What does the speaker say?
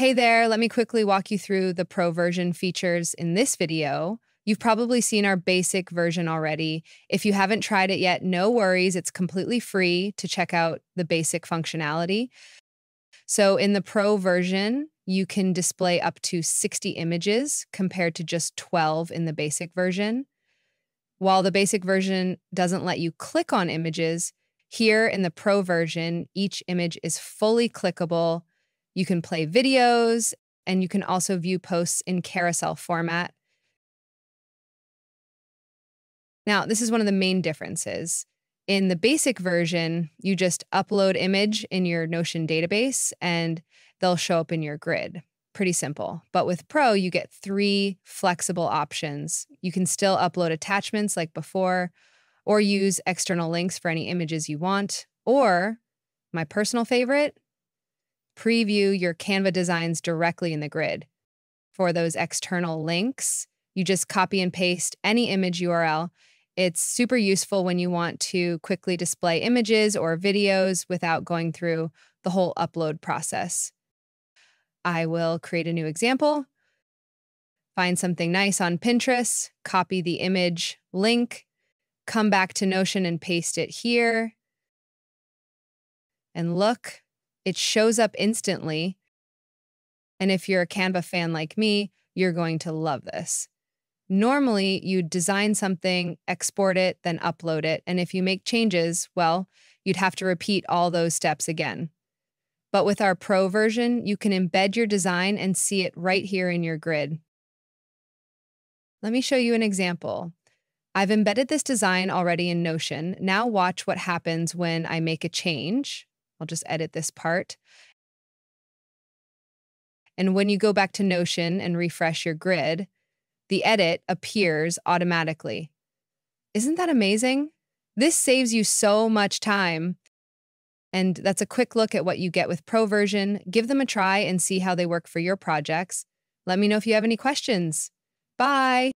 Hey there, let me quickly walk you through the pro version features in this video. You've probably seen our basic version already. If you haven't tried it yet, no worries. It's completely free to check out the basic functionality. So in the pro version, you can display up to 60 images compared to just 12 in the basic version. While the basic version doesn't let you click on images, here in the pro version, each image is fully clickable. You can play videos and you can also view posts in carousel format. Now, this is one of the main differences. In the basic version, you just upload image in your Notion database and they'll show up in your grid. Pretty simple. But with Pro, you get three flexible options. You can still upload attachments like before, or use external links for any images you want, or my personal favorite, preview your Canva designs directly in the grid. For those external links, you just copy and paste any image URL it's super useful when you want to quickly display images or videos without going through the whole upload process. I will create a new example, find something nice on Pinterest, copy the image link, come back to Notion and paste it here. And look, it shows up instantly. And if you're a Canva fan like me, you're going to love this. Normally, you'd design something, export it, then upload it. And if you make changes, well, you'd have to repeat all those steps again. But with our Pro version, you can embed your design and see it right here in your grid. Let me show you an example. I've embedded this design already in Notion. Now watch what happens when I make a change. I'll just edit this part. And when you go back to Notion and refresh your grid, the edit appears automatically. Isn't that amazing? This saves you so much time. And that's a quick look at what you get with Pro version. Give them a try and see how they work for your projects. Let me know if you have any questions. Bye.